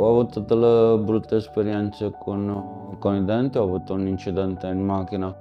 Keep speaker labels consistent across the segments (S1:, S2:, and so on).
S1: ho avuto delle brutte esperienze con, con i denti, ho avuto un incidente in macchina.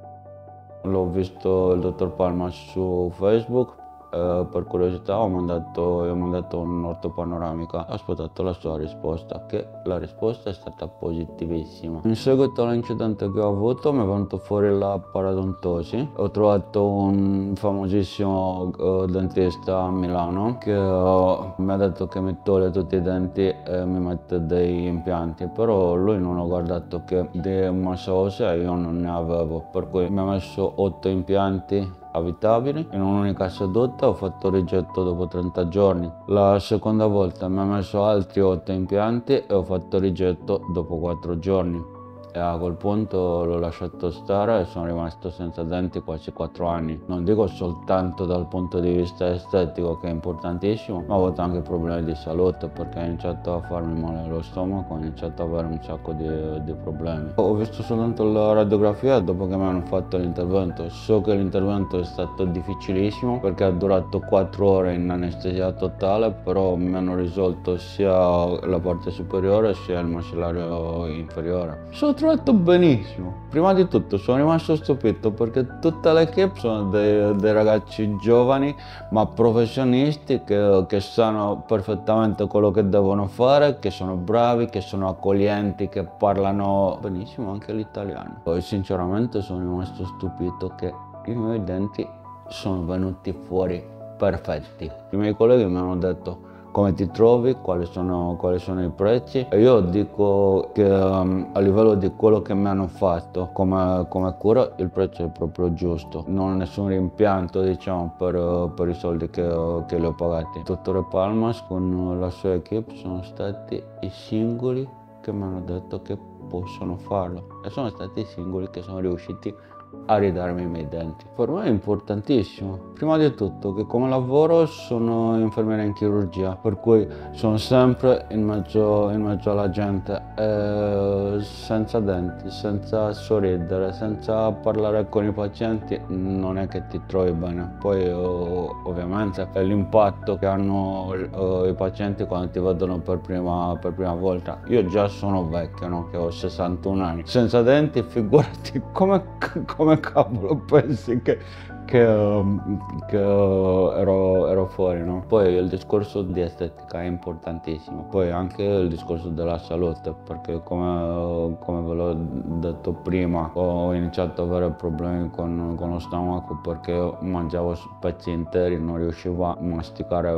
S1: L'ho visto il dottor Palma su Facebook eh, per curiosità ho mandato, ho mandato un'ortopanoramica, ho aspettato la sua risposta, che la risposta è stata positivissima. In seguito all'incidente che ho avuto mi è venuto fuori la parodontosi. Ho trovato un famosissimo uh, dentista a Milano che uh, mi ha detto che mi toglie tutti i denti e mi mette dei impianti, però lui non ha guardato che di massa ossea io non ne avevo, per cui mi ha messo otto impianti abitabili in un'unica seduta ho fatto rigetto dopo 30 giorni. La seconda volta mi ha messo altri 8 impianti e ho fatto rigetto dopo 4 giorni a quel punto l'ho lasciato stare e sono rimasto senza denti quasi 4 anni. Non dico soltanto dal punto di vista estetico che è importantissimo, ma ho avuto anche problemi di salute perché ho iniziato a farmi male allo stomaco, ho iniziato ad avere un sacco di, di problemi. Ho visto soltanto la radiografia dopo che mi hanno fatto l'intervento. So che l'intervento è stato difficilissimo perché ha durato 4 ore in anestesia totale, però mi hanno risolto sia la parte superiore sia il macellario inferiore. Sono trovato benissimo. Prima di tutto sono rimasto stupito perché tutta l'equipe sono dei, dei, ragazzi giovani ma professionisti che, che, sanno perfettamente quello che devono fare, che sono bravi, che sono accoglienti, che parlano benissimo anche l'italiano. Poi sinceramente sono rimasto stupito che i miei denti sono venuti fuori perfetti. I miei colleghi mi hanno detto come ti trovi, quali sono, quali sono i prezzi. E io dico che um, a livello di quello che mi hanno fatto come, come, cura il prezzo è proprio giusto. Non ho nessun rimpianto diciamo, per, per i soldi che, che li ho pagati. Il dottore Palmas con la sua equipe sono stati i singoli che mi hanno detto che possono farlo e sono stati i singoli che sono riusciti ridarmi i miei denti. Per me è importantissimo. Prima di tutto che come lavoro sono infermiere in chirurgia, per cui sono sempre in mezzo, in mezzo alla gente, eh, senza denti, senza sorridere, senza parlare con i pazienti, non è che ti trovi bene. Poi ovviamente è l'impatto che hanno oh, i pazienti quando ti vedono per prima, per prima volta. Io già sono vecchio, no? che ho 61 anni. Senza denti, figurati come come cavolo pensi che, che, um, che ero, ero, fuori, no? Poi il discorso di estetica è importantissimo, poi anche il discorso della salute, perché come, come ve l'ho detto prima, ho iniziato ad avere problemi con, con lo stomaco perché mangiavo pezzi interi, non riuscivo a masticare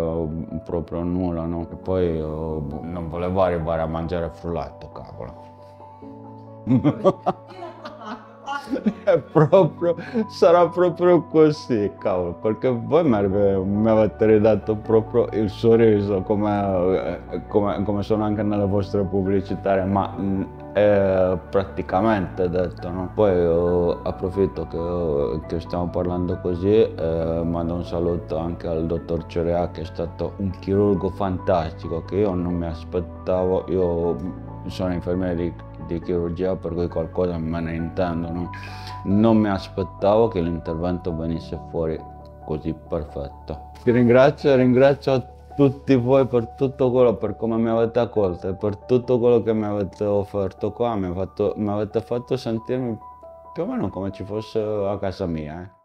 S1: proprio nulla, no? E poi uh, non volevo arrivare a mangiare frullato, cavolo. è proprio, sarà proprio così, cavolo, perché voi mi, avete ridato proprio il sorriso come, come, come sono anche nelle vostre pubblicitarie, ma mm, è praticamente detto, no? Poi approfitto che, che, stiamo parlando così e mando un saluto anche al dottor Cerea che è stato un chirurgo fantastico che io non mi aspettavo, io sono infermiere di di chirurgia per cui qualcosa me ne intendo. No? Non mi aspettavo che l'intervento venisse fuori così perfetto. Ti ringrazio, ringrazio tutti voi per tutto quello, per come mi avete accolto e per tutto quello che mi avete offerto qua, mi, fatto, mi avete fatto sentirmi più o meno come ci fosse a casa mia. Eh.